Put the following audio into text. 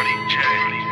Brody J.